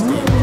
Let's go.